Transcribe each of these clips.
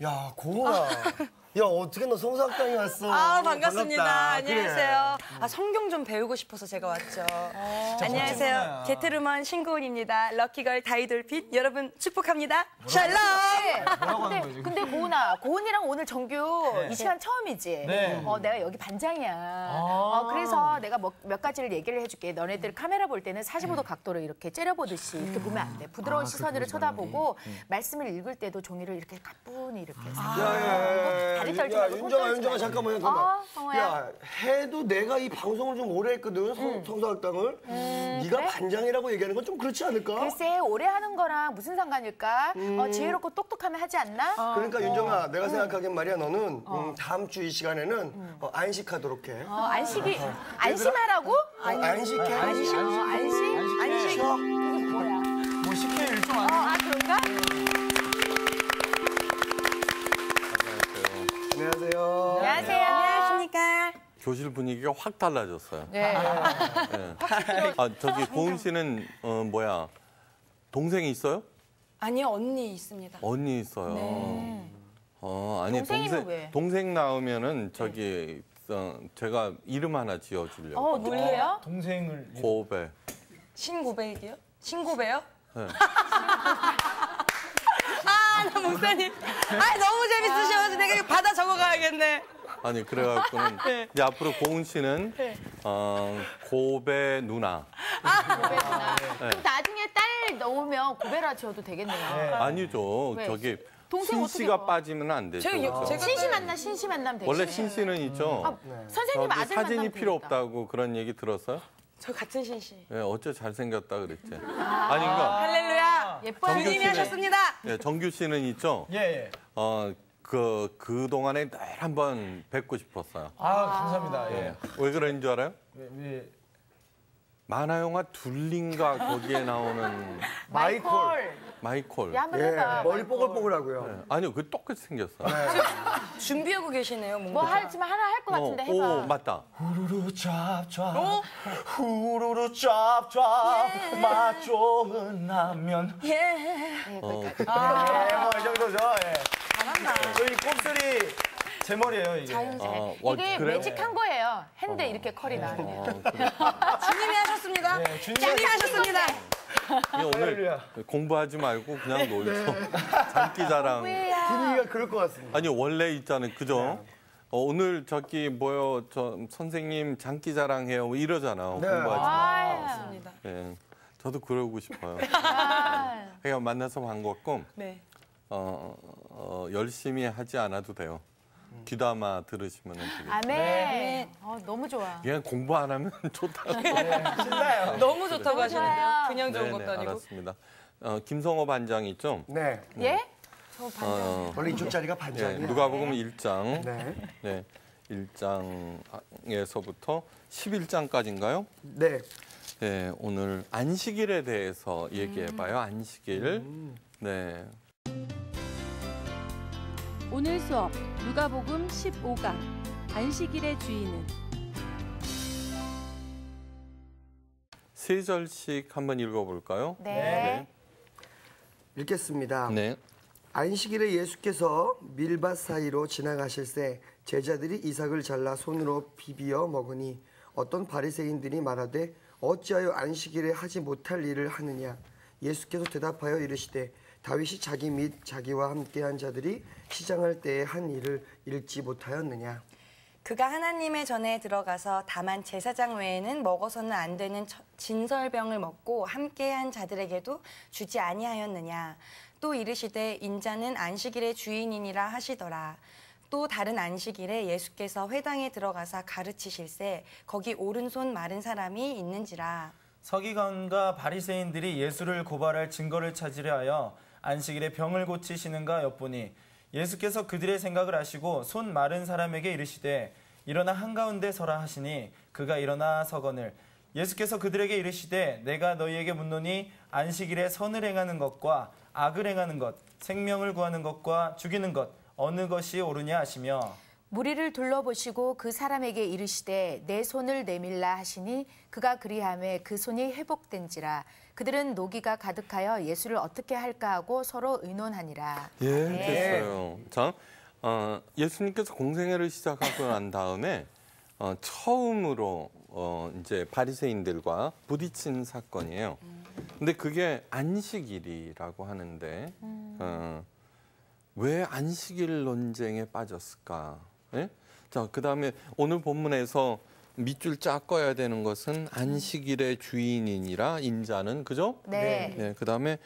야, 고은아. 야, 어떻게 너 성사학당에 왔어? 아 반갑습니다. 반갑다. 안녕하세요. 그래. 아 성경 좀 배우고 싶어서 제가 왔죠. 안녕하세요. 멋지구나. 게트루먼 신고은입니다. 럭키걸 다이돌핏 여러분 축복합니다. 샬롬. 지금? 근데 고은아, 고은이랑 오늘 정규 네. 이 시간 처음이지? 네. 어, 내가 여기 반장이야. 어, 그래서 내가 뭐, 몇 가지를 얘기를 해줄게. 너네들 카메라 볼 때는 45도 각도로 이렇게 째려보듯이 이렇게 보면 안 돼. 부드러운 시선으로 쳐다보고 말씀을 읽을 때도 종이를 이렇게 가뿐히 이렇게. 야, 야, 윤정아, 윤정아, 말고. 잠깐만요, 잠깐만. 어, 성호야. 야, 해도 내가 이 방송을 좀 오래 했거든, 성, 성사학당을. 네가 그래? 반장이라고 얘기하는 건 좀 그렇지 않을까? 글쎄, 오래 하는 거랑 무슨 상관일까? 어, 지혜롭고 똑똑하면 하지 않나? 그러니까 윤정아, 내가 생각하기엔 말이야, 너는 음, 다음 주 이 시간에는 어, 안식하도록 해. 어, 안식이, 안심하라고? 어, 안식해. 안심? 어, 안심? 안식. 쉬어. 그게 뭐야? 뭐 식혜 일종 어, 아니에요? 아, 그런가? 안녕하세요. 안녕하세요. 안녕하십니까. 교실 분위기가 확 달라졌어요. 네. 네. 아 저기 고은 씨는 어 뭐야 동생이 있어요? 아니요 언니 있습니다. 언니 있어요. 어 아니 동생 왜? 동생 나오면은 저기 어, 제가 이름 하나 지어주려고. 어, 해요? 동생을 고배. 신고백이요? 신고배요? 네. 아, 나 목사님. 아, 너무 재밌으셔서 내가 이거 받아 적어가야겠네. 아니 그래갖고는 네. 이제 앞으로 고은 씨는 어 고배 누나. 고배구나. 그럼 나중에 딸 넣으면 고배라 지어도 되겠네요. 아니죠. 왜? 저기 동생 신 어떻게 씨가 봐? 빠지면 안 되죠. 그죠? 제가- 신심한 날 신심한 남 되시네. 원래 신 씨는 있죠. 아, 선생님 저기 아들 사진이 만나면 필요 되겠다. 없다고 그런 얘기 들었어요? 저 같은 신씨. 예, 어째 잘생겼다 그랬지. 아니, 그러니까, 할렐루야. 예뻐요. 정규 주님이 씨는- 하셨습니다. 예, 정규 씨는 있죠? 예, 예. 어, 그, 그동안에 늘 한번 뵙고 싶었어요. 아, 감사합니다. 예. 예. 왜 그런 줄 알아요? 왜, 왜. 만화 영화 둘린가 거기에 나오는 마이콜. 마이콜. 야, 한번 예, 해봐. 머리. 뽀글뽀글하고요. 예, 아니요, 그 똑같이 생겼어. 준비하고 계시네요, 뭔가. 뭐 하지만 하나 할 것 같은데 해봐. 오, 맞다. 후루루 짭짭. 후루루 짭짭. 맛 좋은 라면. 예. 네, 어, 거기까지. 예, 뭐이 정도죠. 예. 잘한다. 저희 곱슬이 제 머리예요, 이게. 자연스레. 아, 와, 이게 그래요? 매직한 거예요. 핸데 이렇게 컬이 나는. 어, 그래. 주님이 하셨습니다. 예, 주님이 하셨습니다. 예, 오늘. 공부하지 말고 그냥 놀죠. 장기 자랑. 분위기가 그럴 것 같습니다. 아니 원래 있잖아요, 그죠? 어, 오늘 저기 뭐요, 저 선생님 장기 자랑해요 뭐 이러잖아. 네. 공부하지 마. 아, 맞습니다. 예, 저도 그러고 싶어요. 아. 그냥 만나서 반갑고 네. 어, 어, 열심히 하지 않아도 돼요. 귀담아 들으시면 되겠어요. 아멘. 어, 너무 좋아. 그냥 공부 안 하면 좋다고. 신나요. 너무 좋다고 너무 하시는데요. 그냥 좋은 네네, 것도 아니고. 알았습니다. 어, 김성호 반장 있죠? 네. 예? 저 반장. 어, 원래 이쪽 자리가 예, 반장이야. 누가 보면 1장, 네. 네, 1장에서부터 11장까지인가요? 네. 네, 오늘 안식일에 대해서 얘기해 봐요. 안식일. 네. 오늘 수업 누가복음 15강 안식일의 주인은 세 절씩 한번 읽어볼까요? 네. 읽겠습니다. 네. 안식일에 예수께서 밀밭 사이로 지나가실새 제자들이 이삭을 잘라 손으로 비비어 먹으니 어떤 바리새인들이 말하되 어찌하여 안식일에 하지 못할 일을 하느냐 예수께서 대답하여 이르시되 다윗이 자기 및 자기와 함께한 자들이 시장할 때에 한 일을 읽지 못하였느냐 그가 하나님의 전에 들어가서 다만 제사장 외에는 먹어서는 안 되는 처- 진설병을 먹고 함께한 자들에게도 주지 아니하였느냐. 또 이르시되 인자는 안식일의 주인이니라 하시더라. 또 다른 안식일에 예수께서 회당에 들어가사 가르치실세 거기 오른손 마른 사람이 있는지라. 서기관과 바리새인들이 예수를 고발할 증거를 찾으려 하여 안식일에 병을 고치시는가 엿보니 예수께서 그들의 생각을 아시고 손 마른 사람에게 이르시되 일어나 한가운데 서라 하시니 그가 일어나 서거늘. 예수께서 그들에게 이르시되 내가 너희에게 묻노니 안식일에 선을 행하는 것과 악을 행하는 것 생명을 구하는 것과 죽이는 것 어느 것이 옳으냐 하시며 무리를 둘러보시고 그 사람에게 이르시되 내 손을 내밀라 하시니 그가 그리함에 그 손이 회복된지라 그들은 노기가 가득하여 예수를 어떻게 할까 하고 서로 의논하니라. 예, 네. 됐어요. 자, 어, 예수님께서 공생애를 시작하고 난 다음에 어, 처음으로 어, 이제 바리새인들과 부딪힌 사건이에요. 근데 그게 안식일이라고 하는데 어, 왜 안식일 논쟁에 빠졌을까? 예? 자, 그 다음에 오늘 본문에서 밑줄 쫙 꺼야 되는 것은 안식일의 주인이니라 인자는 그죠? 네. 네, 그다음에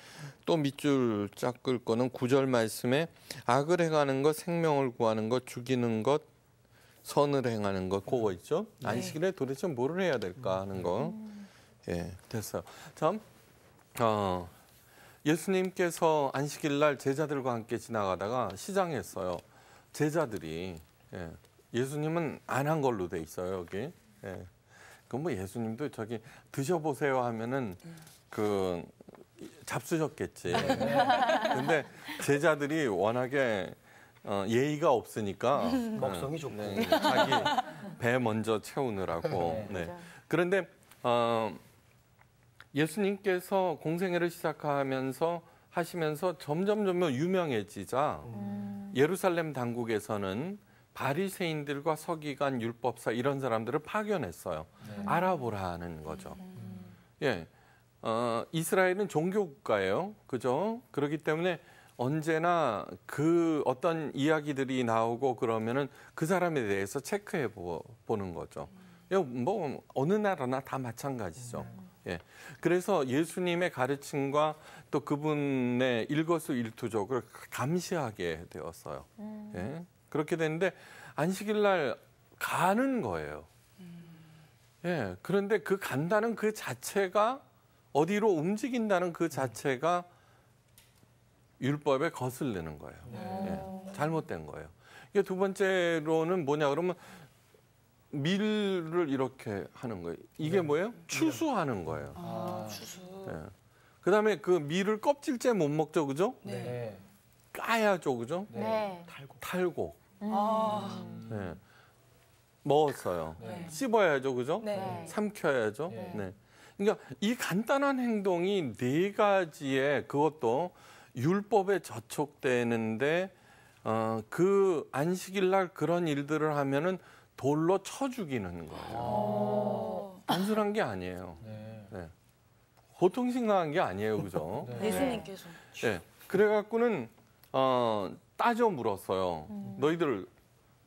또 밑줄 쫙 끌 거는 구절 말씀에 악을 행하는 것, 생명을 구하는 것, 죽이는 것, 선을 행하는 것 그거 있죠? 안식일에 도대체 뭐를 해야 될까 하는 거. 예, 됐어요. 참, 어, 예수님께서 안식일 날 제자들과 함께 지나가다가 시장했어요. 제자들이 예, 예수님은 안 한 걸로 돼 있어요 여기. 예. 그럼 뭐 예수님도 저기 드셔보세요 하면은 그 잡수셨겠지. 근데 제자들이 워낙에 어, 예의가 없으니까 먹성이 좋고. 네, 자기 배 먼저 채우느라고. 네. 그런데 어, 예수님께서 공생애를 시작하면서 하시면서 점점 점점 유명해지자 예루살렘 당국에서는 바리새인들과 서기관 율법사 이런 사람들을 파견했어요. 알아보라는 거죠. 예. 어, 이스라엘은 종교 국가예요. 그죠? 그렇기 때문에 언제나 그 어떤 이야기들이 나오고 그러면은 그 사람에 대해서 체크해 보, 보는 거죠. 예, 뭐 어느 나라나 다 마찬가지죠. 예. 그래서 예수님의 가르침과 또 그분의 일거수일투족을 감시하게 되었어요. 예. 그렇게 됐는데 안식일 날 가는 거예요. 예. 그런데 그 간다는 그 자체가 어디로 움직인다는 그 자체가 율법에 거슬리는 거예요. 예. 잘못된 거예요. 이게 두 번째로는 뭐냐 그러면 밀을 이렇게 하는 거예요. 이게 뭐예요? 추수하는 거예요. 추수. 그다음에 그 밀을 껍질째 못 먹죠, 그죠? 네. 까야죠, 그죠? 네. 탈곡. 아, 네. 먹었어요. 네. 씹어야죠, 그죠? 네. 삼켜야죠. 네. 네. 그러니까 이 간단한 행동이 네 가지의 그것도 율법에 저촉되는데 어, 그 안식일 날 그런 일들을 하면은 돌로 쳐 죽이는 거예요. 단순한 게 아니에요. 네. 네. 보통 생각한 게 아니에요, 그죠? 네. 예수님께서. 네. 그래갖고는 어, 따져 물었어요. 너희들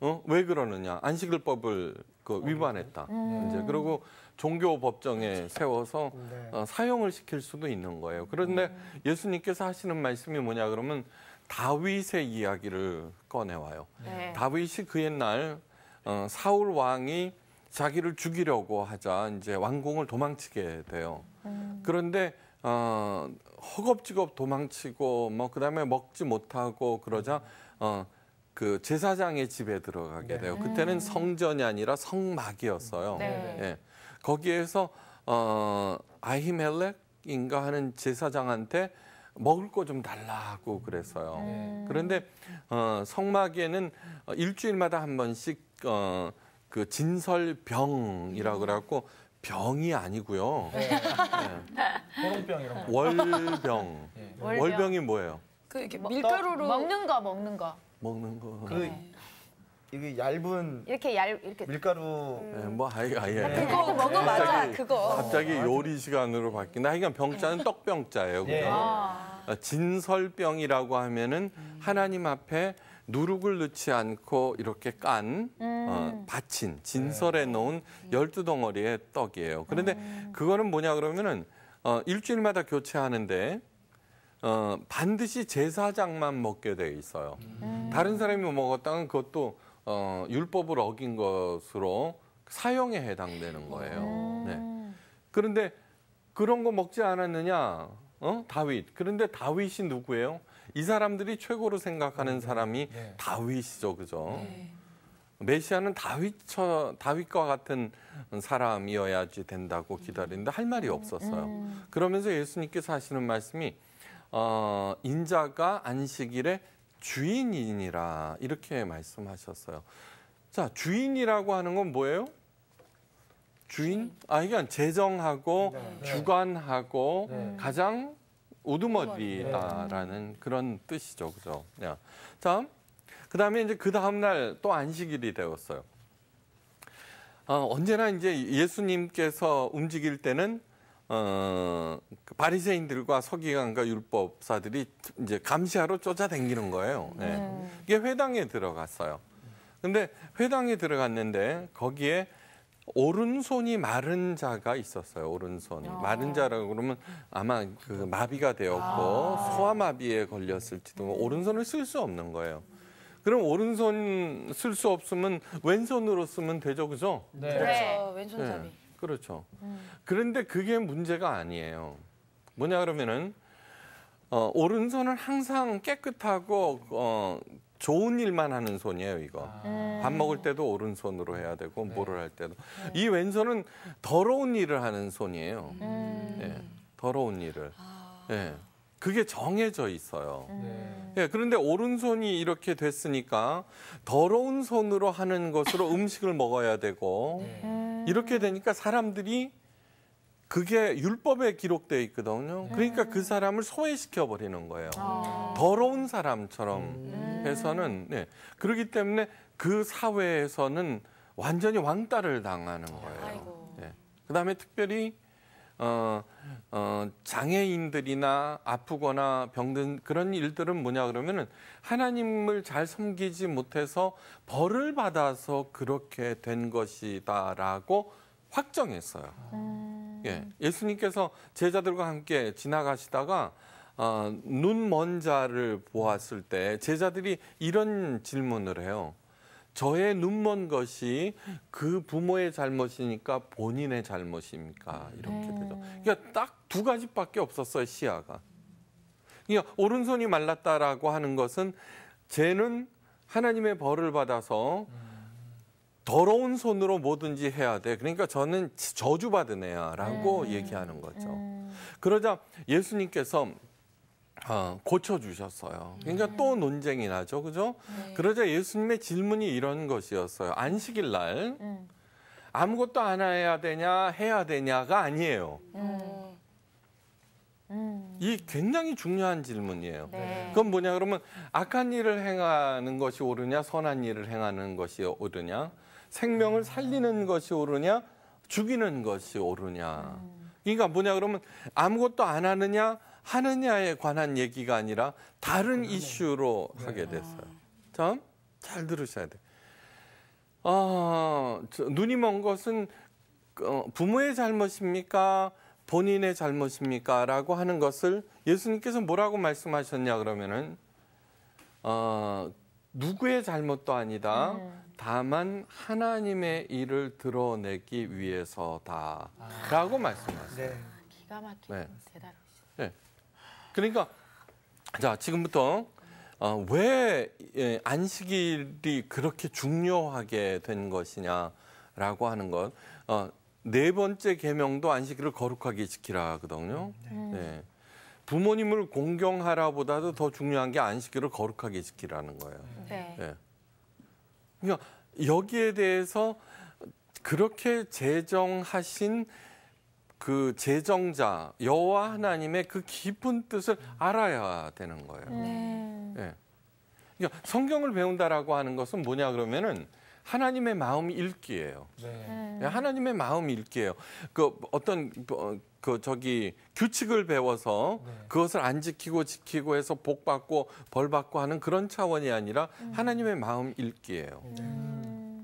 어? 왜 그러느냐? 안식일법을 그 위반했다. 이제 그리고 종교 법정에 세워서 네. 어, 사형을 시킬 수도 있는 거예요. 그런데 예수님께서 하시는 말씀이 뭐냐 그러면 다윗의 이야기를 꺼내와요. 네. 다윗이 그 옛날 어, 사울 왕이 자기를 죽이려고 하자 이제 왕궁을 도망치게 돼요. 그런데 어, 허겁지겁 도망치고 뭐 그다음에 먹지 못하고 그러자 어, 그 제사장의 집에 들어가게 돼요. 그때는 성전이 아니라 성막이었어요. 네. 예. 거기에서 어, 아히멜렉인가 하는 제사장한테 먹을 거 좀 달라고 그랬어요. 그런데 어, 성막에는 어, 일주일마다 한 번씩 어, 그 진설병이라고 그래갖고 병이 아니고요. 호롱병 이런 거. 월병. 예. 월병. 월병이 뭐예요? 그 이렇게 뭐, 밀가루로 먹는 거 먹는 거 먹는 거. 그 이게 얇은 이렇게 얇 이렇게 밀가루 예, 뭐 아예 아예. 그거 먹어 맞아 그거. 갑자기 요리 시간으로 바뀐다. 하여간 병자는 떡병자예요. 그죠? 예. 어, 진설병이라고 하면은 하나님 앞에 누룩을 넣지 않고 이렇게 깐 어, 바친 진설에 놓은 열두 덩어리의 떡이에요. 그런데 그거는 뭐냐 그러면은 어, 일주일마다 교체하는데 어, 반드시 제사장만 먹게 돼 있어요. 다른 사람이 먹었다면 그것도 어, 율법을 어긴 것으로 사형에 해당되는 거예요. 네. 그런데 그런 거 먹지 않았느냐? 어? 다윗. 그런데 다윗이 누구예요? 이 사람들이 최고로 생각하는 사람이 네. 다윗이죠, 그죠? 메시아는 다윗처 다윗과 같은 사람이어야지 된다고 기다리는데 할 말이 없었어요. 그러면서 예수님께서 하시는 말씀이 어, 인자가 안식일의 주인이니라 이렇게 말씀하셨어요. 자, 주인이라고 하는 건 뭐예요? 주인? 아, 이게 제정하고 주관하고 네. 가장 우두머리다라는 그런 뜻이죠. 그죠? 야. 자, 그 다음에 이제 그 다음 날 또 안식일이 되었어요. 어, 언제나 이제 예수님께서 움직일 때는 어, 그 바리새인들과 서기관과 율법사들이 이제 감시하러 쫓아다니는 거예요. 예. 이게 회당에 들어갔어요. 근데 회당에 들어갔는데 거기에 오른손이 마른 자가 있었어요. 오른손이 마른 자라고 그러면 아마 그 마비가 되었고 소아마비에 걸렸을지도 뭐 오른손을 쓸 수 없는 거예요. 그럼 오른손 쓸 수 없으면 왼손으로 쓰면 되죠, 그죠? 네. 그렇죠. 왼손잡이. 네, 그렇죠. 그런데 그게 문제가 아니에요. 뭐냐 그러면은 어, 오른손은 항상 깨끗하고 어, 좋은 일만 하는 손이에요, 이거. 밥 먹을 때도 오른손으로 해야 되고 뭐를 할 때도. 이 왼손은 더러운 일을 하는 손이에요. 예, 더러운 일을. 예. 그게 정해져 있어요. 네. 예, 그런데 오른손이 이렇게 됐으니까 더러운 손으로 하는 것으로 음식을 먹어야 되고 이렇게 되니까 사람들이 그게 율법에 기록되어 있거든요. 그러니까 그 사람을 소외시켜 버리는 거예요. 더러운 사람처럼 해서는 네. 그렇기 때문에 그 사회에서는 완전히 왕따를 당하는 거예요. 네. 그다음에 특별히 어, 어, 장애인들이나 아프거나 병든 그런 일들은 뭐냐 그러면은 하나님을 잘 섬기지 못해서 벌을 받아서 그렇게 된 것이다라고 확정했어요. 예, 예수님께서 제자들과 함께 지나가시다가 어, 눈먼 자를 보았을 때 제자들이 이런 질문을 해요. 저의 눈먼 것이 그 부모의 잘못이니까 본인의 잘못입니까? 이렇게 되죠. 그러니까 딱 두 가지밖에 없었어요, 시야가. 그러니까 오른손이 말랐다라고 하는 것은 쟤는 하나님의 벌을 받아서 더러운 손으로 뭐든지 해야 돼. 그러니까 저는 저주받은 애야라고 얘기하는 거죠. 그러자 예수님께서 어, 고쳐주셨어요. 그러니까 또 논쟁이 나죠. 그죠? 그러자 예수님의 질문이 이런 것이었어요. 안식일 날 아무것도 안 해야 되냐, 해야 되냐가 아니에요. 이 굉장히 중요한 질문이에요. 네. 그건 뭐냐 그러면 악한 일을 행하는 것이 옳으냐 선한 일을 행하는 것이 옳으냐 생명을 살리는 것이 옳으냐 죽이는 것이 옳으냐 그러니까 뭐냐 그러면 아무것도 안 하느냐 하느냐에 관한 얘기가 아니라 다른 이슈로 하게 됐어요. 자, 잘 들으셔야 돼. 어, 저, 눈이 먼 것은 어, 부모의 잘못입니까? 본인의 잘못입니까? 라고 하는 것을 예수님께서 뭐라고 말씀하셨냐 그러면은 어, 누구의 잘못도 아니다. 다만 하나님의 일을 드러내기 위해서다라고 말씀하셨어요. 네. 기가 막히게 네. 대단하시죠. 그러니까 자 지금부터 어, 왜 예, 안식일이 그렇게 중요하게 된 것이냐라고 하는 것. 어, 네 번째 계명도 안식일을 거룩하게 지키라 하거든요. 네. 부모님을 공경하라보다도 더 중요한 게 안식일을 거룩하게 지키라는 거예요. 네. 예. 그러니까 여기에 대해서 그렇게 제정하신 그 제정자 여호와 하나님의 그 깊은 뜻을 알아야 되는 거예요. 네. 예. 그러니까 성경을 배운다라고 하는 것은 뭐냐 그러면은 하나님의 마음 읽기예요. 네. 예, 하나님의 마음 읽기예요. 그 어떤 어, 그 저기 규칙을 배워서 그것을 안 지키고 지키고 해서 복 받고 벌 받고 하는 그런 차원이 아니라 하나님의 마음 읽기예요.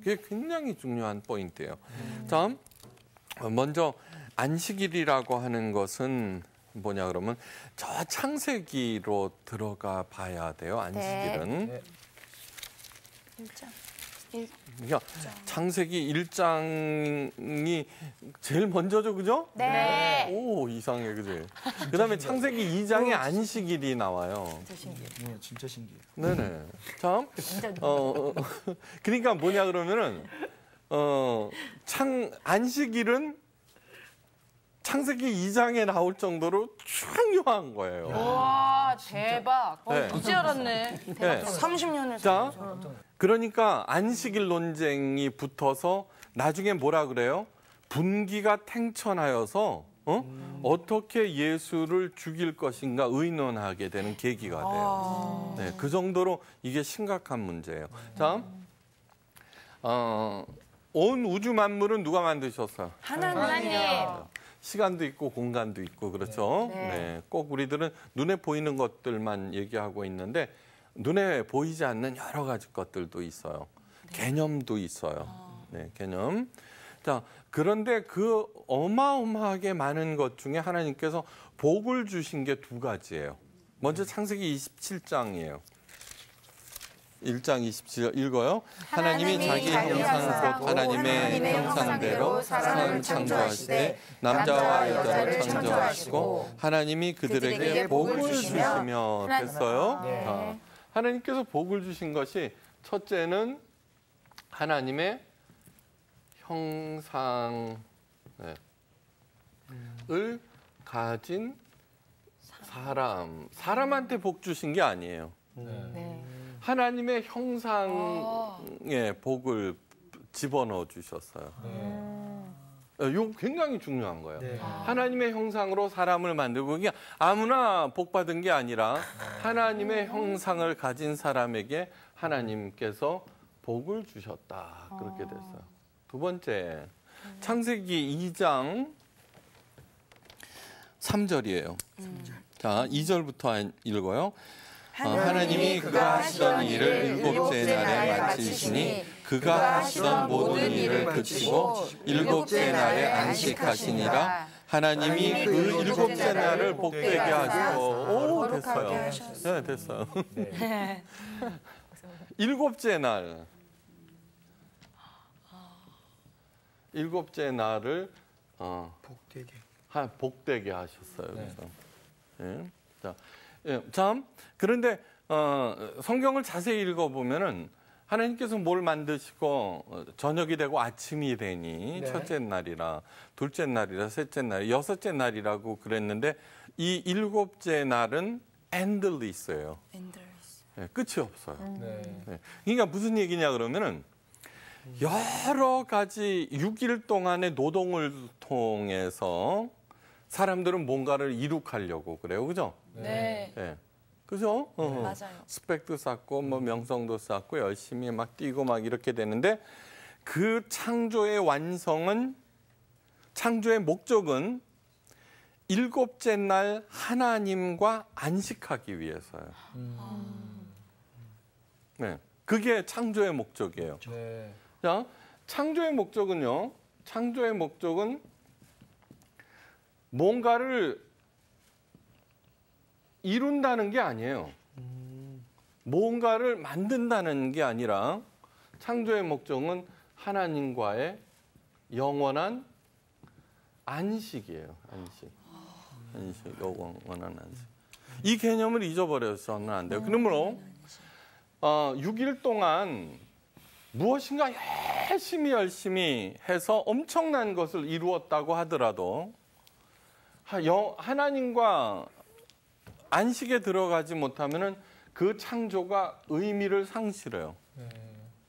그게 굉장히 중요한 포인트예요. 다음 어, 먼저 안식일이라고 하는 것은 뭐냐 그러면 저 창세기로 들어가 봐야 돼요. 안식일은. 네. 일, 그러니까 창세기 1장이 제일 먼저죠, 그죠? 네. 오 이상해, 그지? 그 다음에 창세기 2장에 안식일이 나와요. 네, 진짜 신기해요. 네네. 참, 어, 어, 그러니까 뭐냐 그러면은 어, 창 안식일은 창세기 2장에 나올 정도로 중요한 거예요. 와 대박. 네. 이제 알았네. 네. 30년을 자, 그러니까 안식일 논쟁이 붙어서 나중에 뭐라 그래요? 분기가 탱천하여서 어? 어떻게 예수를 죽일 것인가 의논하게 되는 계기가 돼요. 네, 그 정도로 이게 심각한 문제예요. 자, 어, 온 우주 만물은 누가 만드셨어요? 하나님. 시간도 있고 공간도 있고 그렇죠. 네. 네. 꼭 우리들은 눈에 보이는 것들만 얘기하고 있는데 눈에 보이지 않는 여러 가지 것들도 있어요. 개념도 있어요. 네, 개념. 자, 그런데 그 어마어마하게 많은 것 중에 하나님께서 복을 주신 게 두 가지예요. 먼저 창세기 27장이에요. 1장 27절 읽어요. 하나님이 자기 형상 곧 하나님의 형상대로 사람을 창조하시되 남자와 여자를 창조하시고 하나님이 그들에게 복을 주시며 됐어요. 자, 하나님께서 복을 주신 것이 첫째는 하나님의 형상을 가진 사람, 사람한테 복 주신 게 아니에요. 네. 하나님의 형상의 복을 집어넣어 주셨어요. 어, 이거 굉장히 중요한 거예요. 네. 하나님의 형상으로 사람을 만들고 그게 아무나 복 받은 게 아니라 하나님의 형상을 가진 사람에게 하나님께서 복을 주셨다. 그렇게 됐어요. 두 번째, 창세기 2장 3절이에요. 자, 2절부터 읽어요. 어, 하나님이 그가 하시던 일을 일곱째 날에 마치시니 그가 하시던 모든 일을 그치고 일곱째 날에 안식하시니라 하나님이 그 일곱째 날을 복되게 하시고 오 됐어요. 네 됐어요. 일곱째 날 일곱째 날을 어, 복되게. 하- 복되게 하셨어요. 그래서. 예. 자, 예, 참 그런데 어, 성경을 자세히 읽어보면은 하나님께서 뭘 만드시고 어, 저녁이 되고 아침이 되니 네. 첫째 날이라 둘째 날이라 셋째 날 여섯째 날이라고 그랬는데 이 일곱째 날은 endless예요. 예, 끝이 없어요. 네. 네. 그러니까 무슨 얘기냐 그러면은 여러 가지 6일 동안의 노동을 통해서 사람들은 뭔가를 이룩하려고 그래요. 그죠? 네. 예. 그죠? 어. 맞아요. 스펙도 쌓고 뭐 명성도 쌓고 열심히 막 뛰고 막 이렇게 되는데 그 창조의 완성은 창조의 목적은 일곱째 날 하나님과 안식하기 위해서요. 네. 그게 창조의 목적이에요. 네. 자, 창조의 목적은요. 창조의 목적은 뭔가를 이룬다는 게 아니에요. 뭔가를 만든다는 게 아니라 창조의 목적은 하나님과의 영원한 안식이에요. 안식. 안식, 영원한 안식. 이 개념을 잊어버려서는 안 돼요. 그러므로 어, 6일 동안 무엇인가 열심히 열심히 해서 엄청난 것을 이루었다고 하더라도 하나님과 안식에 들어가지 못하면은 그 창조가 의미를 상실해요.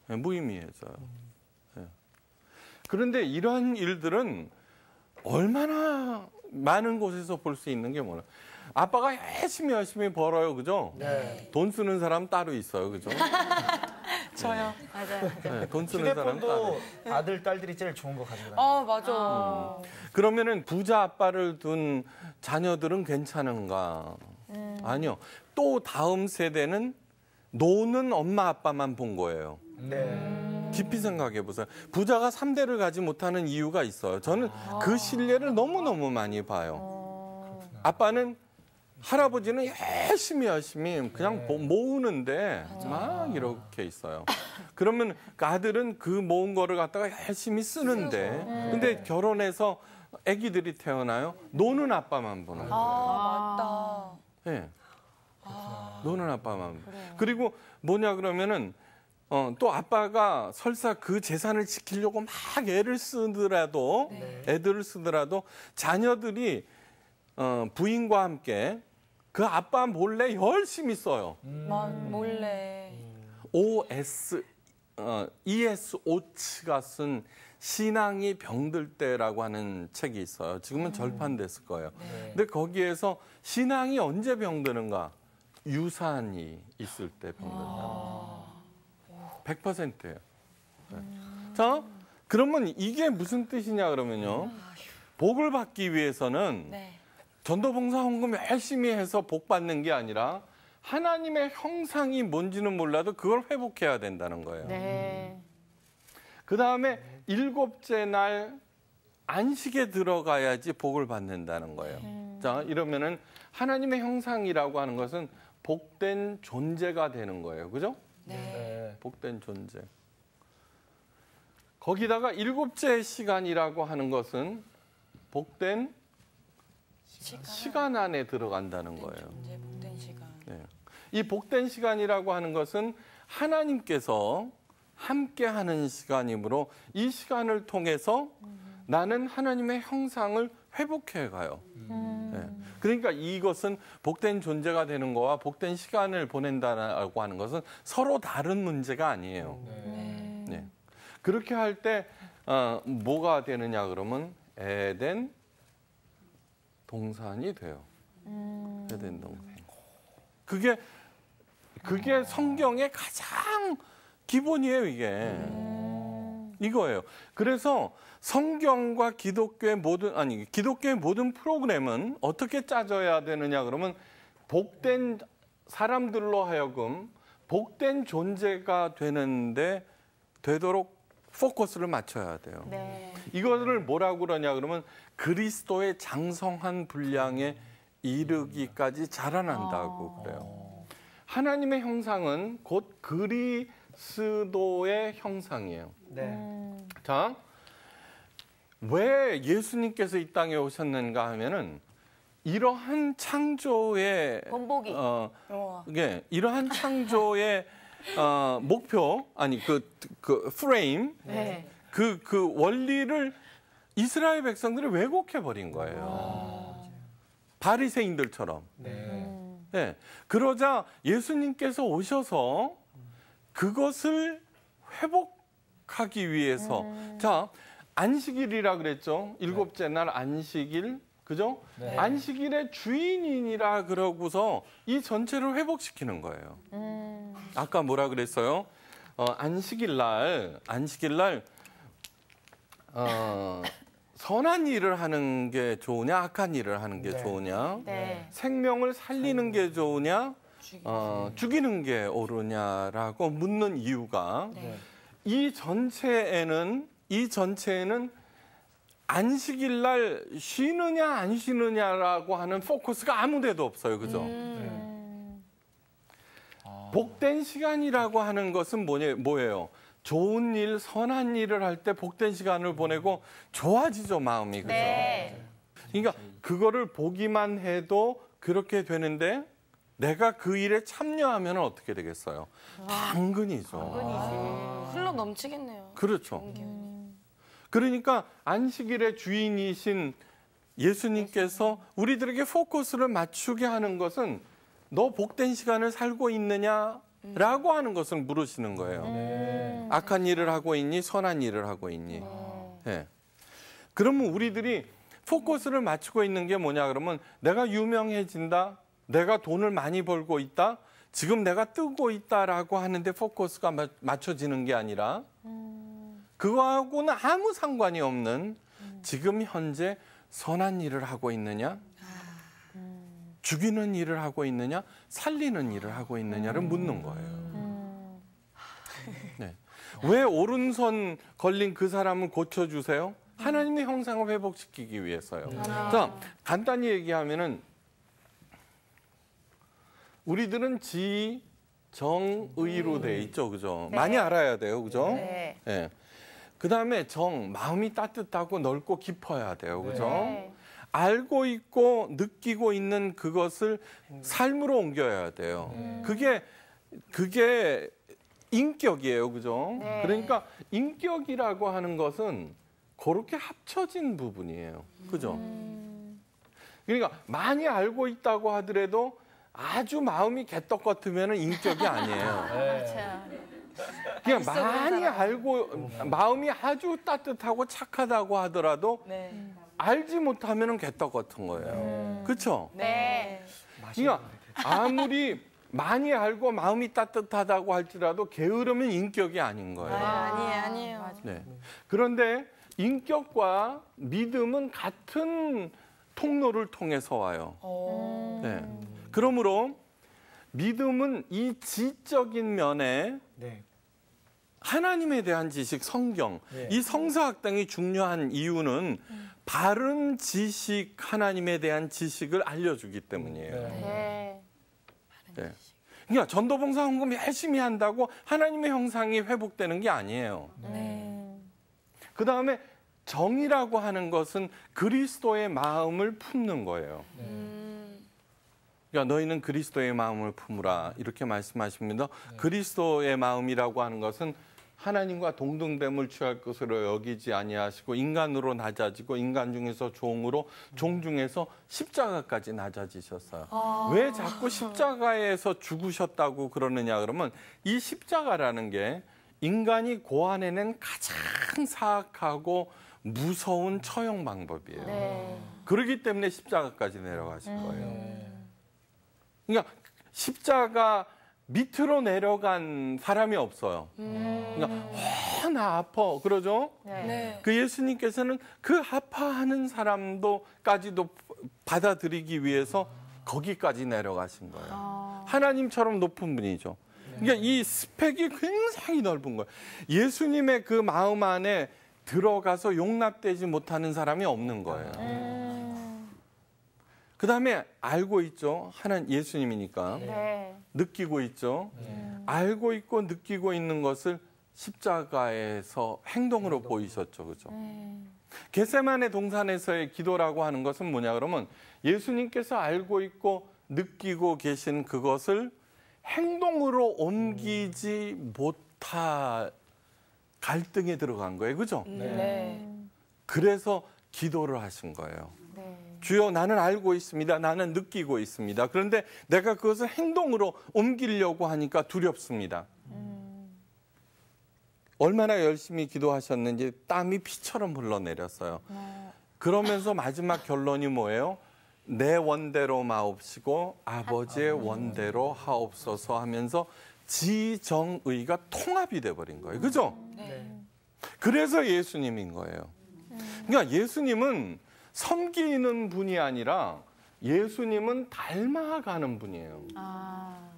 네, 무의미해져요. 네. 그런데 이러한 일들은 얼마나 많은 곳에서 볼 수 있는 게 뭐냐. 아빠가 열심히 열심히 벌어요, 그죠? 네. 돈 쓰는 사람 따로 있어요, 그죠? 저요. 맞아요. 네, 돈 쓰는 사람 따로. 휴대폰도 아들 딸들이 제일 좋은 거 가지고 다녀요. 어, 맞아. 그러면은 부자 아빠를 둔 자녀들은 괜찮은가? 아니요. 또 다음 세대는 노는 엄마 아빠만 본 거예요. 네. 깊이 생각해 보세요. 부자가 삼대를 가지 못하는 이유가 있어요. 저는 그 신뢰를 너무너무 많이 봐요. 아 빠는 할아버지는 열심히 열심히 그냥 모- 모으는데 막 이렇게 있어요. 그러면 그 아들은 그 모은 거를 갖다가 열심히 쓰는데 근데 결혼해서 아기들이 태어나요. 노는 아빠만 보는 거예요. 아, 맞다. 예. 노는 아빠만. 그리고 뭐냐 그러면은 어, 또 아빠가 설사 그 재산을 지키려고 막 애를 쓰더라도 애들을 쓰더라도 자녀들이 어, 부인과 함께 그 아빠 몰래 열심히 써요. 막 몰래. OS 어, ES 오츠가 쓴 신앙이 병들 때라고 하는 책이 있어요. 지금은 절판됐을 거예요. 근데 거기에서 신앙이 언제 병드는가? 유산이 있을 때 병든다. 100%예요. 자, 그러면 이게 무슨 뜻이냐 그러면요. 복을 받기 위해서는 네. 전도봉사 헌금 열심히 해서 복 받는 게 아니라 하나님의 형상이 뭔지는 몰라도 그걸 회복해야 된다는 거예요. 네. 그 다음에 일곱째 날 안식에 들어가야지 복을 받는다는 거예요. 자, 이러면은 하나님의 형상이라고 하는 것은 복된 존재가 되는 거예요. 그죠? 네. 복된 존재. 거기다가 일곱째 시간이라고 하는 것은 복된 시간. 시간 안에 들어간다는 거예요. 이제 복된 시간. 네. 이 복된 시간이라고 하는 것은 하나님께서 함께 하는 시간이므로 이 시간을 통해서 나는 하나님의 형상을 회복해 가요. 네. 그러니까 이것은 복된 존재가 되는 거와 복된 시간을 보낸다라고 하는 것은 서로 다른 문제가 아니에요. 네. 그렇게 할때 어, 뭐가 되느냐 그러면 에덴 동산이 돼요. 에덴 동산. 그게 그게 성경의 가장 기본이에요, 이게. 이거예요. 그래서 성경과 기독교의 모든 아니 기독교의 모든 프로그램은 어떻게 짜져야 되느냐 그러면 복된 사람들로 하여금 복된 존재가 되는데 되도록 포커스를 맞춰야 돼요. 네. 이거를 뭐라고 그러냐 그러면 그리스도의 장성한 분량에 이르기까지 자라난다고 그래요. 하나님의 형상은 곧 그리 스도의 형상이에요. 네. 자, 왜 예수님께서 이 땅에 오셨는가 하면은 이러한 창조의 본보기. 어, 우와. 이게 이러한 창조의 어, 목표 아니 그그 프레임 네. 그, 그 원리를 이스라엘 백성들이 왜곡해 버린 거예요. 바리새인들처럼. 네. 네. 그러자 예수님께서 오셔서 그것을 회복하기 위해서 자 안식일이라 그랬죠. 일곱째 날 안식일 그죠? 네. 안식일의 주인이니라 그러고서 이 전체를 회복시키는 거예요. 아까 뭐라 그랬어요? 어, 안식일 날 안식일 날 어, 선한 일을 하는 게 좋으냐 악한 일을 하는 게 네. 좋으냐 네. 생명을 살리는 게 좋으냐 어, 죽이는 게 옳으냐라고 묻는 이유가 네. 이 전체에는 이 전체에는 안식일 날 쉬느냐 안 쉬느냐라고 하는 포커스가 아무데도 없어요. 그죠? 음. 복된 시간이라고 하는 것은 뭐냐, 뭐예요? 좋은 일, 선한 일을 할 때 복된 시간을 보내고 좋아지죠, 마음이. 그죠? 네. 그러니까 그거를 보기만 해도 그렇게 되는데 내가 그 일에 참여하면 어떻게 되겠어요? 당근이죠. 흘러 넘치겠네요. 그렇죠. 그러니까 안식일의 주인이신 예수님께서 우리들에게 포커스를 맞추게 하는 것은 너 복된 시간을 살고 있느냐 라고 하는 것을 물으시는 거예요. 네. 악한 일을 하고 있니? 선한 일을 하고 있니? 예. 그러면 우리들이 포커스를 맞추고 있는 게 뭐냐 그러면 내가 유명해진다. 내가 돈을 많이 벌고 있다. 지금 내가 뜨고 있다라고 하는데 포커스가 마- 맞춰지는 게 아니라 그거하고는 아무 상관이 없는 지금 현재 선한 일을 하고 있느냐? 죽이는 일을 하고 있느냐? 살리는 일을 하고 있느냐를 묻는 거예요. 네. 왜 오른손 걸린 그 사람을 고쳐주세요? 하나님의 형상을 회복시키기 위해서요. 자, 간단히 얘기하면은 우리들은 지, 정, 의로 돼 있죠, 그죠? 많이 알아야 돼요, 그죠? 네. 예. 그 다음에 정, 마음이 따뜻하고 넓고 깊어야 돼요, 그죠? 네. 알고 있고 느끼고 있는 그것을 삶으로 옮겨야 돼요. 그게 그게 인격이에요, 그죠? 네. 그러니까 인격이라고 하는 것은 그렇게 합쳐진 부분이에요, 그죠? 음. 그러니까 많이 알고 있다고 하더라도 아주 마음이 개떡 같으면 인격이 아니에요. 네. 그냥 많이 알고 마음이 아주 따뜻하고 착하다고 하더라도 네. 알지 못하면 개떡 같은 거예요. 그렇죠? 네. 그러니까 아무리 많이 알고 마음이 따뜻하다고 할지라도 게으르면 인격이 아닌 아, 거예요. 아 니에요, 아니에요. 네. 그런데 인격과 믿음은 같은 통로를 통해서 와요. 어. 네. 그러므로 믿음은 이 지적인 면에 네. 하나님에 대한 지식, 성경, 네. 이 성서학 등이 중요한 이유는 바른 지식, 하나님에 대한 지식을 알려주기 때문이에요. 네. 네. 네. 그러니까 전도봉사 헌금 열심히 한다고 하나님의 형상이 회복되는 게 아니에요. 네. 그 다음에 정이라고 하는 것은 그리스도의 마음을 품는 거예요. 음. 그러니까 너희는 그리스도의 마음을 품으라 이렇게 말씀하십니다. 그리스도의 마음이라고 하는 것은 하나님과 동등됨을 취할 것으로 여기지 아니하시고 인간으로 낮아지고 인간 중에서 종으로 종 중에서 십자가까지 낮아지셨어요. 왜 자꾸 십자가에서 죽으셨다고 그러느냐 그러면 이 십자가라는 게 인간이 고안해낸 가장 사악하고 무서운 처형 방법이에요. 네. 그렇기 때문에 십자가까지 내려가신 거예요. 그러니까 십자가 밑으로 내려간 사람이 없어요. 그러니까 와, 나 아파 그러죠. 네. 네. 그 예수님께서는 그 아파하는 사람도까지도 받아들이기 위해서 거기까지 내려가신 거예요. 하나님처럼 높은 분이죠. 그러니까 이 스펙이 굉장히 넓은 거예요. 예수님의 그 마음 안에 들어가서 용납되지 못하는 사람이 없는 거예요. 그 다음에 알고 있죠. 하나님 예수님이니까. 네. 느끼고 있죠. 알고 있고 느끼고 있는 것을 십자가에서 행동으로 보이셨죠. 그죠? 겟세만의 동산에서의 기도라고 하는 것은 뭐냐 그러면 예수님께서 알고 있고 느끼고 계신 그것을 행동으로 옮기지 못할 갈등에 들어간 거예요. 그죠? 네. 그래서 기도를 하신 거예요. 네. 주여 나는 알고 있습니다. 나는 느끼고 있습니다. 그런데 내가 그것을 행동으로 옮기려고 하니까 두렵습니다. 얼마나 열심히 기도하셨는지 땀이 피처럼 흘러내렸어요. 그러면서 마지막 결론이 뭐예요? 내 원대로 마옵시고 아버지의 원대로 하옵소서 하면서 지정의가 통합이 돼버린 거예요. 그죠? 그래서 예수님인 거예요. 그러니까 예수님은 섬기는 분이 아니라 예수님은 닮아가는 분이에요. 아.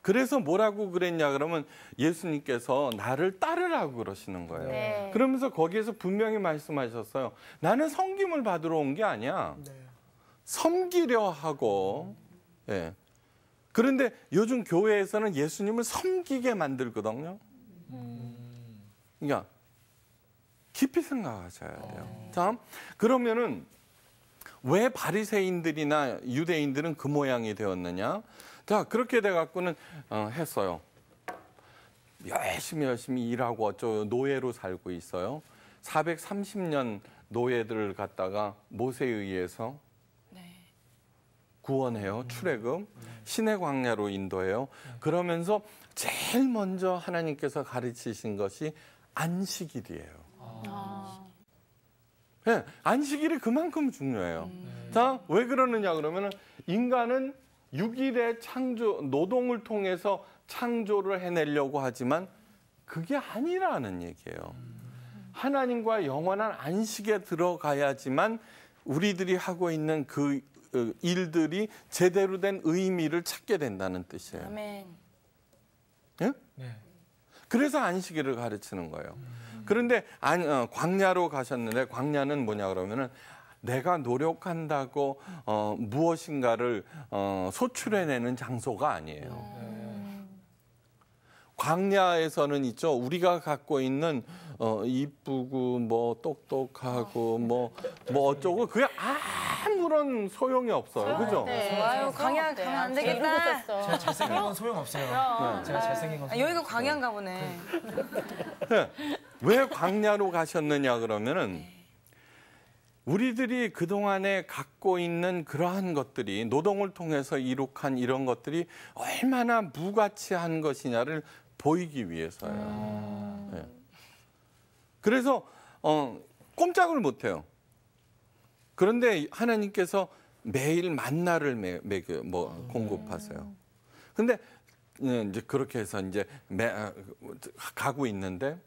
그래서 뭐라고 그랬냐 그러면 예수님께서 나를 따르라고 그러시는 거예요. 네. 그러면서 거기에서 분명히 말씀하셨어요. 나는 섬김을 받으러 온 게 아니야. 섬기려 하고. 예. 그런데 요즘 교회에서는 예수님을 섬기게 만들거든요. 그러니까 깊이 생각하셔야 돼요. 자, 그러면은 왜 바리새인들이나 유대인들은 그 모양이 되었느냐? 자, 그렇게 돼 갖고는 어, 했어요. 열심히 열심히 일하고 어쩌고 노예로 살고 있어요. 430년 노예들을 갖다가 모세에 의해서 구원해요. 출애굽 신의 광야로 인도해요. 그러면서 제일 먼저 하나님께서 가르치신 것이 안식일이에요. 네, 안식일이 그만큼 중요해요. 자, 왜 그러느냐 그러면은 인간은 6일의 창조 노동을 통해서 창조를 해내려고 하지만 그게 아니라는 얘기예요. 하나님과 영원한 안식에 들어가야지만 우리들이 하고 있는 그 어, 일들이 제대로 된 의미를 찾게 된다는 뜻이에요. 아멘. 예? 네. 그래서 안식일을 가르치는 거예요. 그런데 안, 어, 광야로 가셨는데 광야는 뭐냐 그러면은 내가 노력한다고 어, 무엇인가를 어, 소출해내는 장소가 아니에요. 광야에서는 있죠. 우리가 갖고 있는 어, 이쁘고 뭐 똑똑하고 뭐뭐 어쩌고 그게 아무런 소용이 없어요. 그죠? 네. 아유, 광야 가면 안 되겠다. 제가 잘생긴 건 소용없어요. 제가 잘생긴 건 아, 여기가 광야인가 보네. 왜 광야로 가셨느냐 그러면은 우리들이 그동안에 갖고 있는 그러한 것들이 노동을 통해서 이룩한 이런 것들이 얼마나 무가치한 것이냐를 보이기 위해서예요. 예. 그래서 어, 꼼짝을 못 해요. 그런데 하나님께서 매일 만나를 매, 매, 뭐 공급하세요. 근데 예, 이제 그렇게 해서 이제 매, 아, 가고 있는데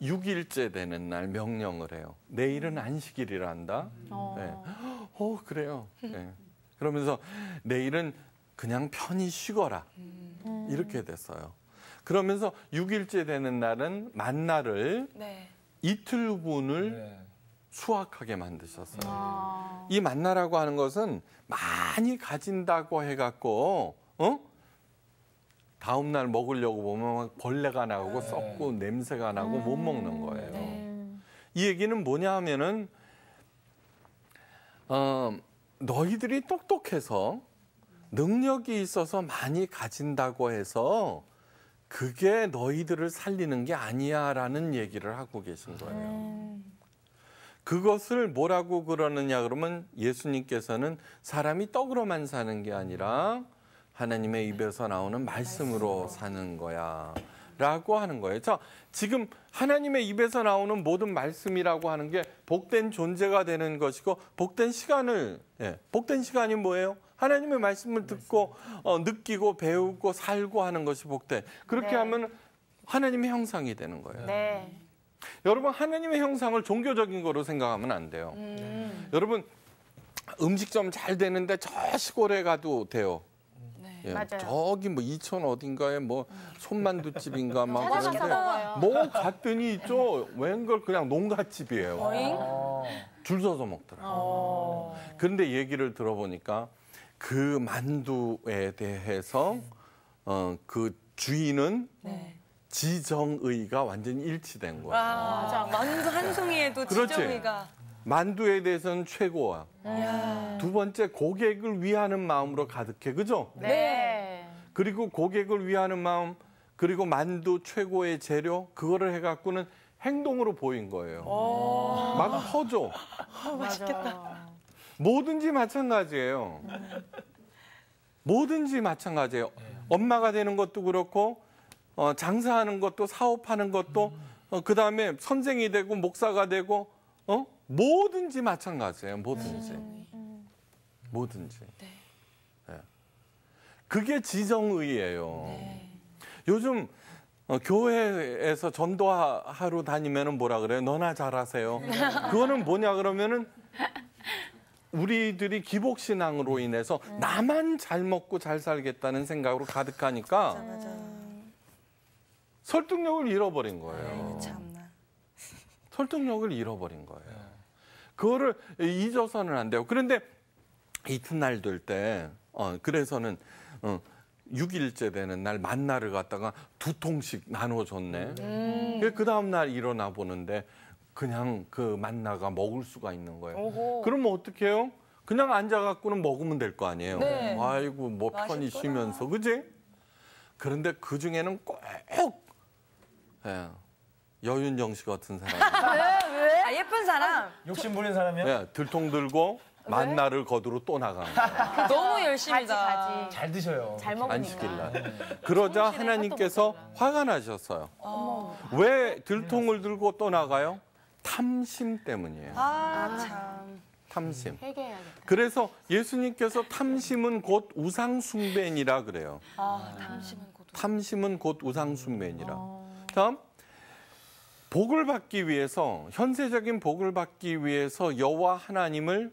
6일째 되는 날 명령을 해요. 내일은 안식일이란다. 네. 어, 그래요. 네. 그러면서 내일은 그냥 편히 쉬거라. 이렇게 됐어요. 그러면서 6일째 되는 날은 만나를 네. 이틀분을 네. 수확하게 만드셨어요. 이 만나라고 하는 것은 많이 가진다고 해갖고, 어? 다음 날 먹으려고 보면 막 벌레가 나고 썩고 냄새가 나고 못 먹는 거예요. 이 얘기는 뭐냐 하면은, 어, 너희들이 똑똑해서 능력이 있어서 많이 가진다고 해서 그게 너희들을 살리는 게 아니야라는 얘기를 하고 계신 거예요. 그것을 뭐라고 그러느냐 그러면 예수님께서는 사람이 떡으로만 사는 게 아니라 하나님의 입에서 나오는 말씀으로 사는 거야. 라고 하는 거예요. 자, 지금 하나님의 입에서 나오는 모든 말씀이라고 하는 게 복된 존재가 되는 것이고 복된 시간을 예, 복된 시간이 뭐예요? 하나님의 말씀을 듣고 어, 느끼고 배우고 살고 하는 것이 복된. 그렇게 네. 하면 하나님의 형상이 되는 거예요. 네. 여러분 하나님의 형상을 종교적인 거로 생각하면 안 돼요. 여러분 음식점 잘 되는데 저 시골에 가도 돼요. 예, 맞아요. 저기 뭐 이천 어딘가에 뭐 손만두 집인가 막 그런데. 뭐 갔더니 있죠 웬걸 그냥 농가집이에요. 어. 줄 서서 먹더라고요. 그런데 얘기를 들어보니까 그 만두에 대해서 어, 그 주인은 네. 지정의가 완전히 일치된 거예요. 맞아. 만두 한 송이에도 그렇지. 지정이가. 만두에 대해서는 최고야. 두 번째 고객을 위하는 마음으로 가득해. 그죠? 네. 그리고 고객을 위하는 마음 그리고 만두 최고의 재료 그거를 해 갖고는 행동으로 보인 거예요. 막 퍼줘. 맛있겠다. 뭐든지 마찬가지예요. 뭐든지 마찬가지예요. 엄마가 되는 것도 그렇고 어, 장사하는 것도 사업하는 것도 어, 그 다음에 선생이 되고 목사가 되고 어? 뭐든지 마찬가지예요. 뭐든지. 뭐든지. 예. 그게 지정의예요. 요즘 어, 교회에서 전도하러 다니면은 뭐라 그래요? 너나 잘하세요. 그거는 뭐냐 그러면은 우리들이 기복 신앙으로 인해서 나만 잘 먹고 잘 살겠다는 생각으로 가득하니까 맞아. 설득력을 잃어버린 거예요. 참나. 설득력을 잃어버린 거예요. 그거를 잊어서는 안 돼요. 그런데 이튿날 될 때, 어, 그래서는, 어, 6일째 되는 날 만나를 갖다가 두 통씩 나눠줬네. 그 다음날 일어나 보는데 그냥 그 만나가 먹을 수가 있는 거예요. 오호. 그러면 어떻게 해요? 그냥 앉아갖고는 먹으면 될 거 아니에요. 네. 아이고, 뭐 편히 맛있구나. 쉬면서, 그지? 그런데 그 중에는 꼭, 예, 여윤정 씨 같은 사람이 아, 예쁜 사람. 욕심 부린 사람이요? 예, 들통 들고 만나를 거두러 또 나가는 거예요. 너무 가지 열심이다. 가지. 잘 드셔요. 잘 먹으니까. 날. 그러자 하나님께서 화가 나셨어요. 왜 들통을 들고 또 나가요? 탐심 때문이에요. 아, 참. 탐심. 회개해야겠다. 그래서 예수님께서 탐심은 곧 우상숭배니라 그래요. 아, 탐심은 고도. 탐심은 곧 우상숭배니라. 다음 복을 받기 위해서 현세적인 복을 받기 위해서 여호와 하나님을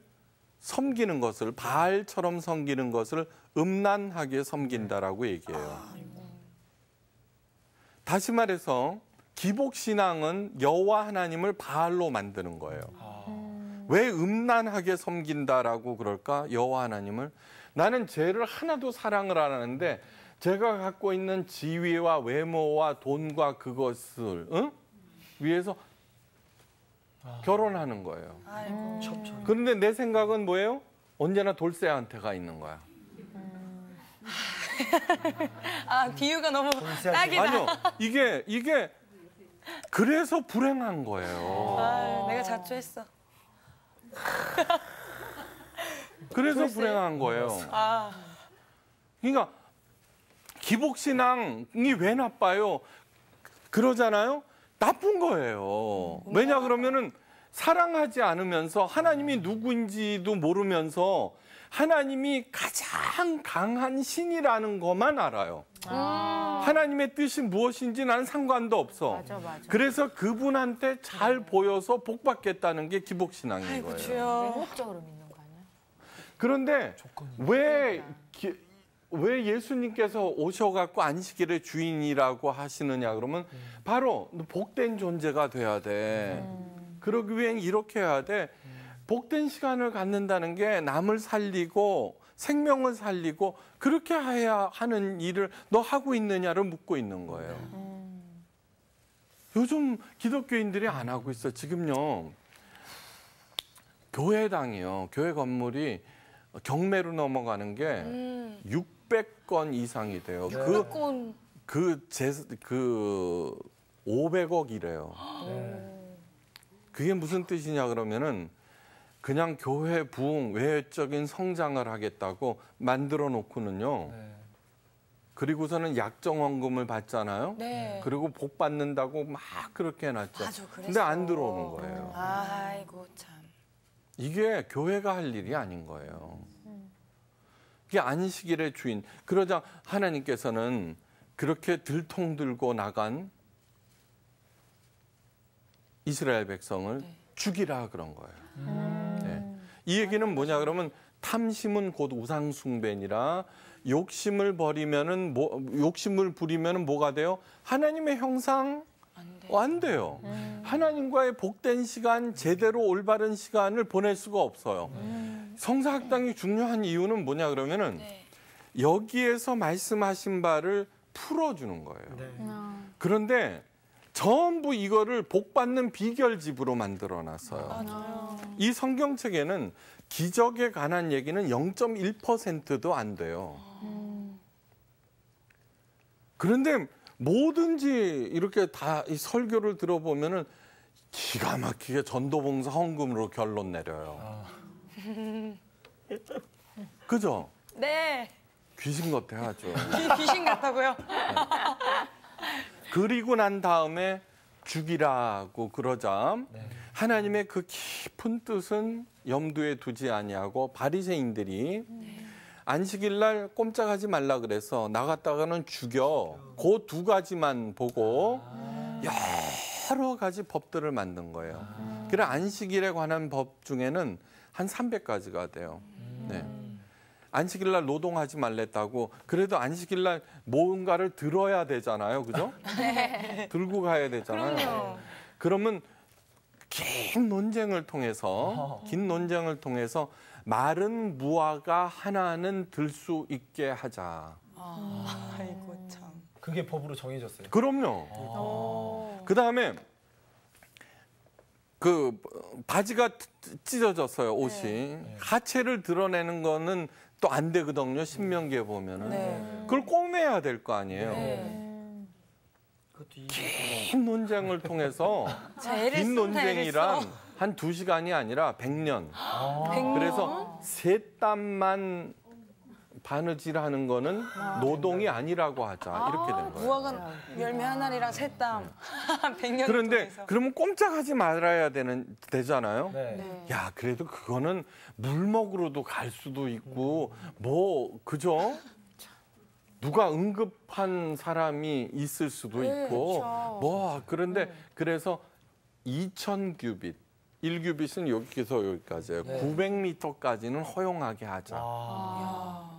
섬기는 것을 바알처럼 섬기는 것을 음란하게 섬긴다라고 얘기해요. 다시 말해서 기복 신앙은 여호와 하나님을 바알로 만드는 거예요. 왜 음란하게 섬긴다라고 그럴까? 여호와 하나님을 나는 죄를 하나도 사랑을 안 하는데 제가 갖고 있는 지위와 외모와 돈과 그것을 응? 위해서 결혼하는 거예요. 아이고. 그런데 내 생각은 뭐예요? 언제나 돌쇠한테 가 있는 거야. 아 비유가 너무 딱이다. 아니요, 이게 이게 그래서 불행한 거예요. 아, 내가 자초했어. 그래서 불행한 거예요. 아 그러니까 기복신앙이 왜 나빠요? 그러잖아요. 나쁜 거예요. 왜냐 그러면은 사랑하지 않으면서 하나님이 누구인지도 모르면서 하나님이 가장 강한 신이라는 것만 알아요. 하나님의 뜻이 무엇인지 나는 상관도 없어. 맞아, 맞아. 그래서 그분한테 잘 보여서 복 받겠다는 게 기복 신앙인 아이고 거예요. 주여. 행복적으로 믿는 거 아니야? 그런데 왜, 기- 왜 예수님께서 오셔갖고 안식일의 주인이라고 하시느냐 그러면 바로 너 복된 존재가 돼야 돼. 그러기 위hen 이렇게 해야 돼. 복된 시간을 갖는다는 게 남을 살리고 생명을 살리고 그렇게 해야 하는 일을 너 하고 있느냐를 묻고 있는 거예요. 요즘 기독교인들이 안 하고 있어. 지금요. 교회당이요. 교회 건물이 경매로 넘어가는 게 음. 600건 이상이 돼요. 그, 그, 제, 그 500억이래요. 그게 무슨 뜻이냐 그러면은 그냥 교회 부흥, 외적인 성장을 하겠다고 만들어 놓고는요. 그리고서는 약정 원금을 받잖아요. 네. 그리고 복 받는다고 막 그렇게 해놨죠. 맞아, 그랬어. 근데 안 들어오는 거예요. 아이고 참. 이게 교회가 할 일이 아닌 거예요. 이게 안식일의 주인. 그러자 하나님께서는 그렇게 들통 들고 나간 이스라엘 백성을 죽이라 그런 거예요. 네. 이 얘기는 뭐냐 그러면 탐심은 곧 우상 숭배니라 욕심을 버리면은 뭐, 욕심을 부리면은 뭐가 돼요? 하나님의 형상 어, 안 돼요. 하나님과의 복된 시간, 제대로 올바른 시간을 보낼 수가 없어요. 성사학당이 중요한 이유는 뭐냐 그러면은 네. 여기에서 말씀하신 바를 풀어주는 거예요. 그런데 전부 이거를 복 받는 비결집으로 만들어 놨어요. 이 성경책에는 기적에 관한 얘기는 0.1%도 안 돼요. 그런데 뭐든지 이렇게 다 이 설교를 들어보면은 기가 막히게 전도봉사 헌금으로 결론 내려요. 그죠? 네. 귀신 같아 아주. 귀- 귀신 같다고요? 그리고 난 다음에 죽이라고 그러자 하나님의 그 깊은 뜻은 염두에 두지 아니하고 바리새인들이 안식일 날 꼼짝하지 말라 그래서 나갔다가는 죽여. 그 두 가지만 보고 여러 가지 법들을 만든 거예요. 그래 안식일에 관한 법 중에는 한 300가지가 돼요. 네. 안식일 날 노동하지 말랬다고 그래도 안식일 날 뭔가를 들어야 되잖아요. 그죠? 들고 가야 되잖아요. 그럼요. 그러면 긴 논쟁을 통해서 긴 논쟁을 통해서 마른 무화과 하나는 들 수 있게 하자. 아 이고 참. 그게 법으로 정해졌어요. 그럼요. 그 다음에 그 바지가 찢어졌어요 옷이 하체를 드러내는 거는 또 안 되거든요 신명기에 보면은 네. 그걸 꼬매야 될 거 아니에요. 네. 긴 논쟁을 통해서 긴 논쟁이란 써. 한두 시간이 아니라 백년 백년? 그래서 세 땀만 바느질하는 거는 노동이 아니라고 하자 이렇게 된 거예요. 무화과 열매 하나리랑 새땀 백년 그런데 그러면 꼼짝하지 말아야 되는 되잖아요. 네. 야 그래도 그거는 물먹으로도 갈 수도 있고 뭐 그죠? 누가 응급한 사람이 있을 수도 네, 있고 그렇죠. 뭐 그런데 그래서 2,000 규빗 1규빗은 여기서 여기까지예요. 네. 900m까지는 허용하게 하자. 아,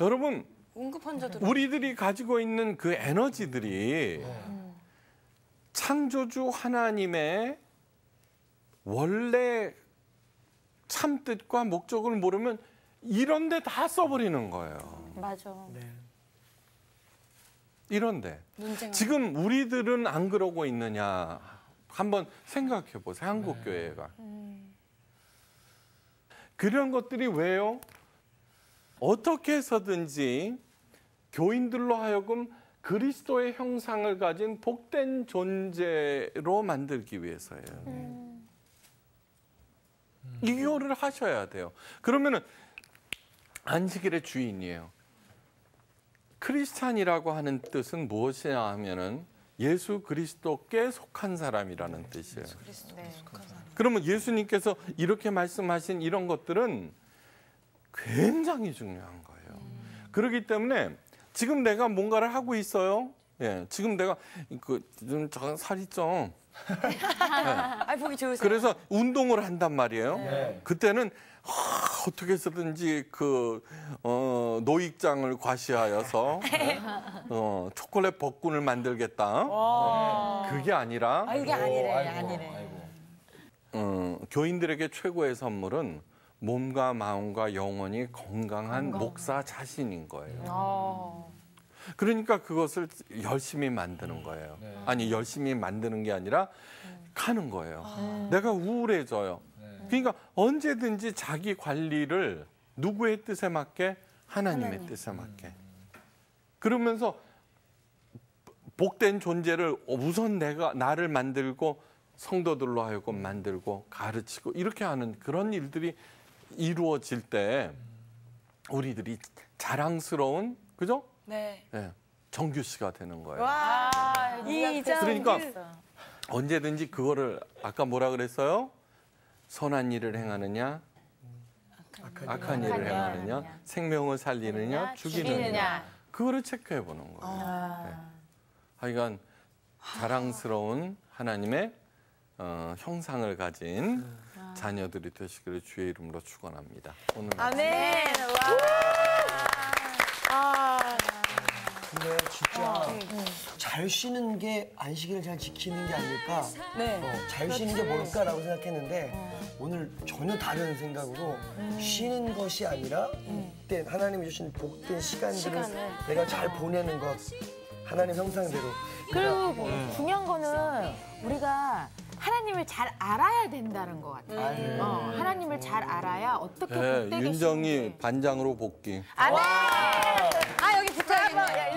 여러분 응급 환자들 우리들이 가지고 있는 그 에너지들이 창조주 하나님의 원래 참 뜻과 목적을 모르면 이런데 다 써버리는 거예요. 맞아. 이런데 논쟁. 지금 우리들은 안 그러고 있느냐? 한번 생각해 보세요. 한국 교회가. 그런 것들이 왜요? 어떻게 해서든지 교인들로 하여금 그리스도의 형상을 가진 복된 존재로 만들기 위해서예요. 이거를 하셔야 돼요. 그러면은 안식일의 주인이에요. 크리스찬이라고 하는 뜻은 무엇이냐 하면은 예수 그리스도께 속한 사람이라는 뜻이에요. 그러면 예수님께서 이렇게 말씀하신 이런 것들은 굉장히 중요한 거예요. 그렇기 때문에 지금 내가 뭔가를 하고 있어요. 예, 지금 내가 그좀 살이 좀 아, 보기 좋으세요. 그래서 운동을 한단 말이에요. 네. 그때는 하, 어떻게 해서든지 그 어, 노익장을 과시하여서 어, 초콜릿 복근을 만들겠다. 그게 아니라 아, 이게 아니래, 아이고, 아니래. 아이고. 어, 교인들에게 최고의 선물은 몸과 마음과 영혼이 건강한 목사 자신인 거예요. 그러니까 그것을 열심히 만드는 거예요. 네. 아니 열심히 만드는 게 아니라 가는 거예요. 내가 우울해져요. 그러니까 언제든지 자기 관리를 누구의 뜻에 맞게 하나님의 뜻에 맞게. 그러면서 복된 존재를 우선 내가 나를 만들고 성도들로 하여금 만들고 가르치고 이렇게 하는 그런 일들이 이루어질 때 우리들이 자랑스러운 그죠? 네. 예, 정규 씨가 되는 거예요. 와, 이장 그러니까 언제든지 그거를 아까 뭐라 그랬어요? 선한 일을 행하느냐, 악한 일을 일을 행하느냐, 행하느냐. 생명을 살리느냐, 죽이느냐. 죽이느냐. 그거를 체크해 보는 거예요. 네. 하여간 자랑스러운 하나님의 어, 형상을 가진 자녀들이 되시기를 주의 이름으로 축원합니다. 오늘 아멘. 근데 진짜 잘 쉬는 게 안식일을 잘 지키는 게 아닐까? 네. 어, 잘 쉬는 게 뭘까라고 생각했는데 오늘 전혀 다른 생각으로 쉬는 것이 아니라 복된 하나님이 주신 복된 시간들을 시간을. 내가 잘 보내는 것 하나님 형상대로 그리고 뭐 중요한 거는 우리가 하나님을 잘 알아야 된다는 것 같아요. 어, 하나님을 잘 알아야 어떻게 네, 복되게 윤정이 반장으로 복귀. 네. 아멘. 아 여기 붙여야겠네.